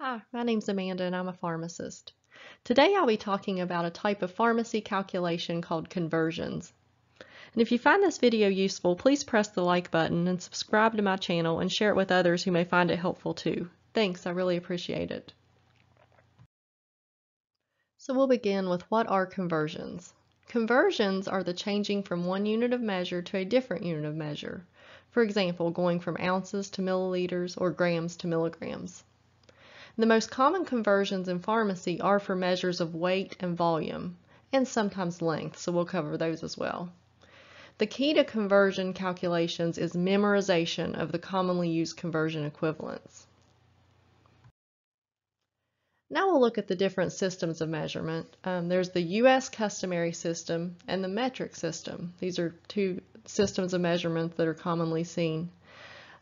Hi, my name's Amanda and I'm a pharmacist. Today I'll be talking about a type of pharmacy calculation called conversions. And if you find this video useful, please press the like button and subscribe to my channel and share it with others who may find it helpful too. Thanks, I really appreciate it. So we'll begin with what are conversions. Conversions are the changing from one unit of measure to a different unit of measure. For example, going from ounces to milliliters or grams to milligrams. The most common conversions in pharmacy are for measures of weight and volume, and sometimes length, so we'll cover those as well. The key to conversion calculations is memorization of the commonly used conversion equivalents. Now we'll look at the different systems of measurement. Um, there's the U.S. customary system and the metric system. These are two systems of measurement that are commonly seen.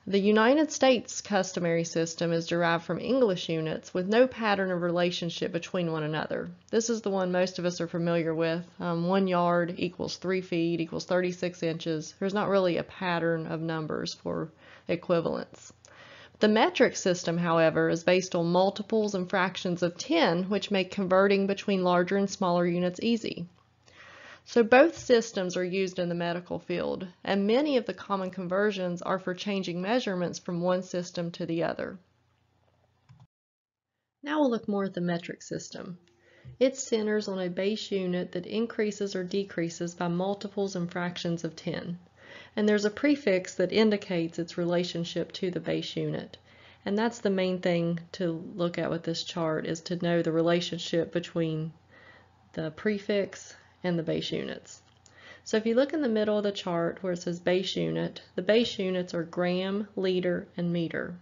The United States customary system is derived from English units with no pattern of relationship between one another. This is the one most of us are familiar with. Um, one yard equals three feet equals 36 inches. There's not really a pattern of numbers for equivalence. The metric system, however, is based on multiples and fractions of 10, which make converting between larger and smaller units easy. So both systems are used in the medical field, and many of the common conversions are for changing measurements from one system to the other. Now we'll look more at the metric system. It centers on a base unit that increases or decreases by multiples and fractions of 10. And there's a prefix that indicates its relationship to the base unit. And that's the main thing to look at with this chart is to know the relationship between the prefix and the base units. So if you look in the middle of the chart where it says base unit, the base units are gram, liter, and meter.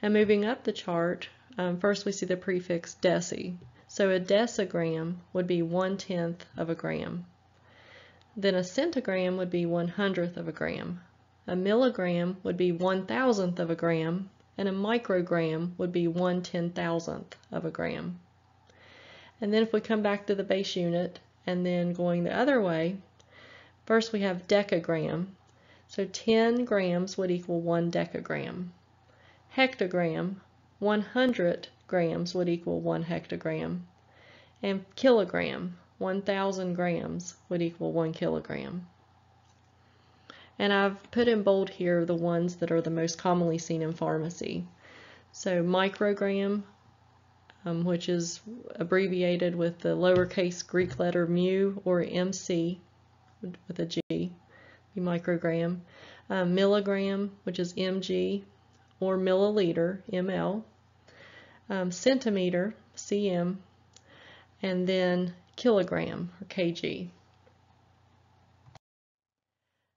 And moving up the chart, um, first we see the prefix deci. So a decigram would be one tenth of a gram. Then a centigram would be one hundredth of a gram. A milligram would be one thousandth of a gram, and a microgram would be one ten thousandth of a gram. And then if we come back to the base unit, and then going the other way, first we have decagram. So 10 grams would equal 1 decagram. Hectogram, 100 grams would equal 1 hectogram. And kilogram, 1,000 grams would equal 1 kilogram. And I've put in bold here the ones that are the most commonly seen in pharmacy. So microgram um, which is abbreviated with the lowercase Greek letter mu or MC with a G, microgram, um, milligram, which is mg, or milliliter, ml, um, centimeter, cm, and then kilogram, or kg.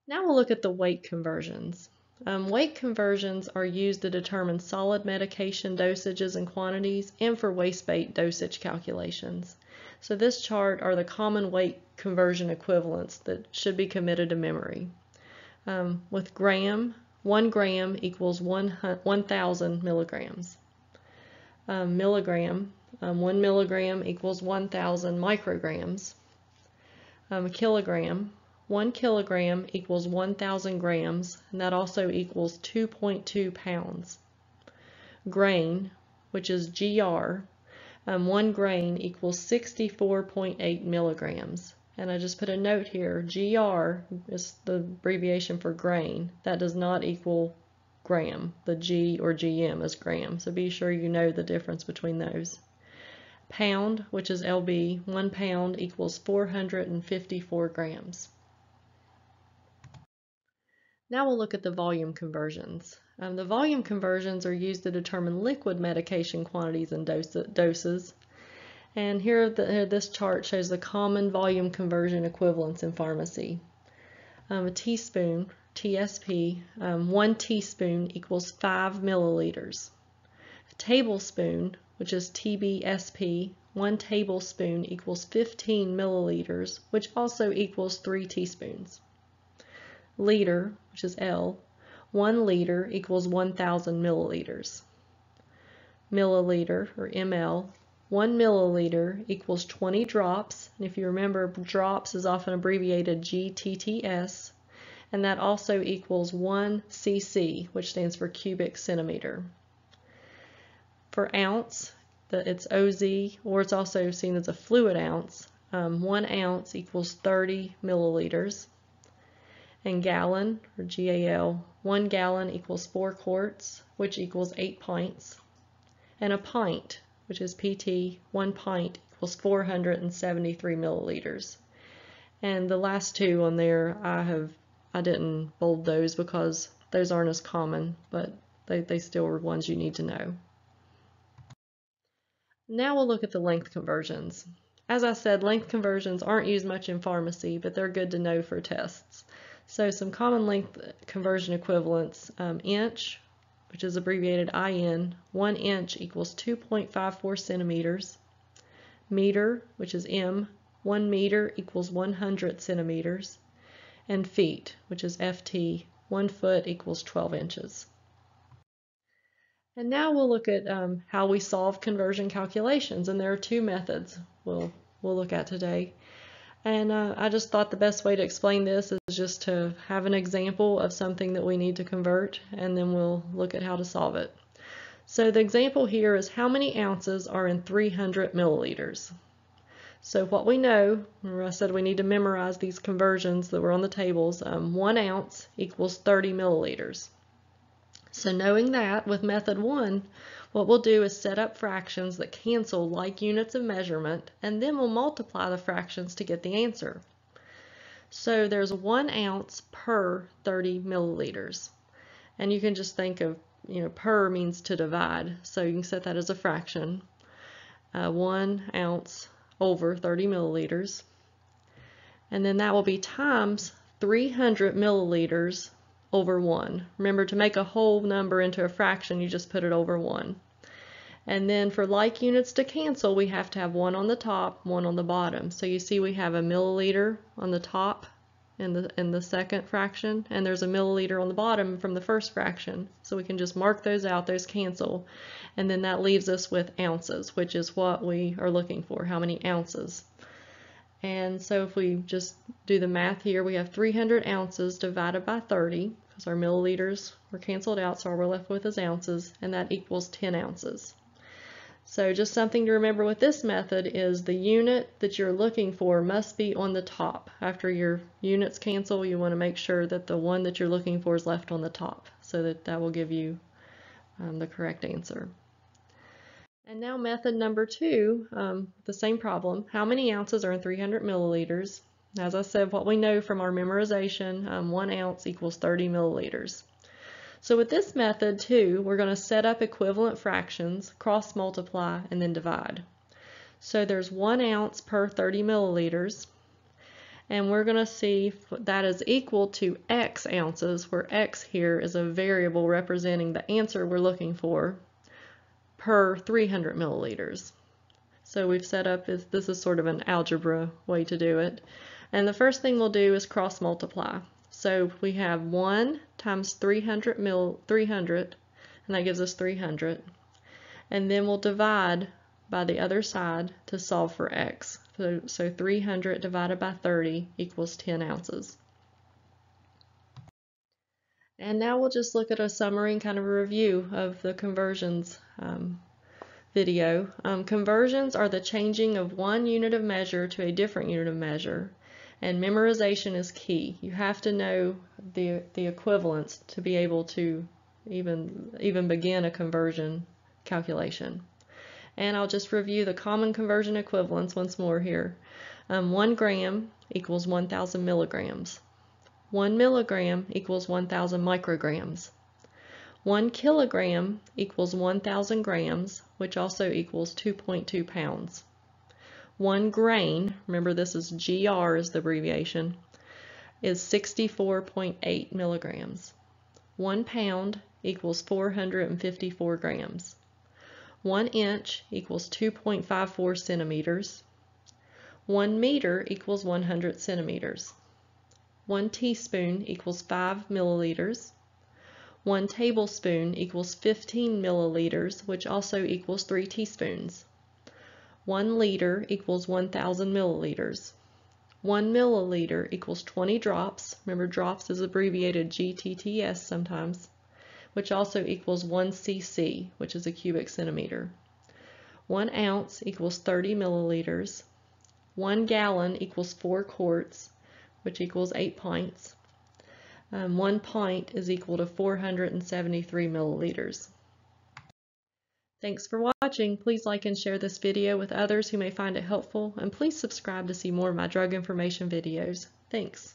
Now we'll look at the weight conversions. Um, weight conversions are used to determine solid medication dosages and quantities and for weight-based dosage calculations. So this chart are the common weight conversion equivalents that should be committed to memory. Um, with gram, 1 gram equals 1,000 milligrams. Um, milligram, um, 1 milligram equals 1,000 micrograms. Um, kilogram, 1 kilogram equals 1,000 grams, and that also equals 2.2 pounds. Grain, which is GR, um, 1 grain equals 64.8 milligrams. And I just put a note here, GR is the abbreviation for grain. That does not equal gram. The G or GM is gram, so be sure you know the difference between those. Pound, which is LB, 1 pound equals 454 grams. Now we'll look at the volume conversions. Um, the volume conversions are used to determine liquid medication quantities and dose, doses. And here, the, here, this chart shows the common volume conversion equivalents in pharmacy. Um, a teaspoon, TSP, um, one teaspoon equals 5 milliliters. A tablespoon, which is TBSP, one tablespoon equals 15 milliliters, which also equals 3 teaspoons liter, which is L, 1 liter equals 1,000 milliliters. Milliliter, or ml, 1 milliliter equals 20 drops, and if you remember, drops is often abbreviated GTTS, and that also equals 1 cc, which stands for cubic centimeter. for ounce, it's OZ, or it's also seen as a fluid ounce. Um, one ounce equals 30 milliliters. And gallon, or GAL, one gallon equals four quarts, which equals eight pints. And a pint, which is PT, one pint equals 473 milliliters. And the last two on there, I have I didn't bold those because those aren't as common, but they, they still are ones you need to know. Now we'll look at the length conversions. As I said, length conversions aren't used much in pharmacy, but they're good to know for tests. So some common length conversion equivalents, um, inch, which is abbreviated IN, one inch equals 2.54 centimeters. Meter, which is M, one meter equals 100 centimeters and feet, which is FT, one foot equals 12 inches. And now we'll look at um, how we solve conversion calculations, and there are two methods we'll, we'll look at today. And uh, I just thought the best way to explain this is just to have an example of something that we need to convert, and then we'll look at how to solve it. So the example here is how many ounces are in 300 milliliters. So what we know, I said we need to memorize these conversions that were on the tables, um, one ounce equals 30 milliliters. So knowing that with method one, what we'll do is set up fractions that cancel like units of measurement, and then we'll multiply the fractions to get the answer. So there's one ounce per 30 milliliters. And you can just think of, you know, per means to divide. So you can set that as a fraction. Uh, one ounce over 30 milliliters. And then that will be times 300 milliliters over 1. Remember, to make a whole number into a fraction, you just put it over 1. And then for like units to cancel, we have to have one on the top, one on the bottom. So you see we have a milliliter on the top in the, in the second fraction, and there's a milliliter on the bottom from the first fraction. So we can just mark those out, those cancel, and then that leaves us with ounces, which is what we are looking for, how many ounces. And so if we just do the math here, we have 300 ounces divided by 30, because our milliliters were canceled out, so all we're left with is ounces, and that equals 10 ounces. So just something to remember with this method is the unit that you're looking for must be on the top. After your units cancel, you want to make sure that the one that you're looking for is left on the top so that that will give you um, the correct answer. And now method number two, um, the same problem. How many ounces are in 300 milliliters? As I said, what we know from our memorization, um, one ounce equals 30 milliliters. So with this method too, we're going to set up equivalent fractions, cross multiply, and then divide. So there's one ounce per 30 milliliters, and we're going to see that is equal to x ounces, where x here is a variable representing the answer we're looking for per 300 milliliters. So we've set up, is this is sort of an algebra way to do it. And the first thing we'll do is cross multiply. So we have 1 times 300 mil 300 and that gives us 300 and then we'll divide by the other side to solve for x. So, so 300 divided by 30 equals 10 ounces. And now we'll just look at a summary and kind of a review of the conversions um, video. Um, conversions are the changing of one unit of measure to a different unit of measure and memorization is key. You have to know the the equivalents to be able to even even begin a conversion calculation. And I'll just review the common conversion equivalents once more here. Um, 1 gram equals 1,000 milligrams. 1 milligram equals 1,000 micrograms. 1 kilogram equals 1,000 grams, which also equals 2.2 pounds. One grain, remember this is GR is the abbreviation, is 64.8 milligrams. One pound equals 454 grams. One inch equals 2.54 centimeters. One meter equals 100 centimeters. One teaspoon equals 5 milliliters. One tablespoon equals 15 milliliters, which also equals 3 teaspoons. 1 liter equals 1,000 milliliters. 1 milliliter equals 20 drops. Remember drops is abbreviated GTTS sometimes, which also equals 1 cc, which is a cubic centimeter. 1 ounce equals 30 milliliters. 1 gallon equals 4 quarts, which equals 8 pints. Um, 1 pint is equal to 473 milliliters. Thanks for watching. Please like and share this video with others who may find it helpful, and please subscribe to see more of my drug information videos. Thanks.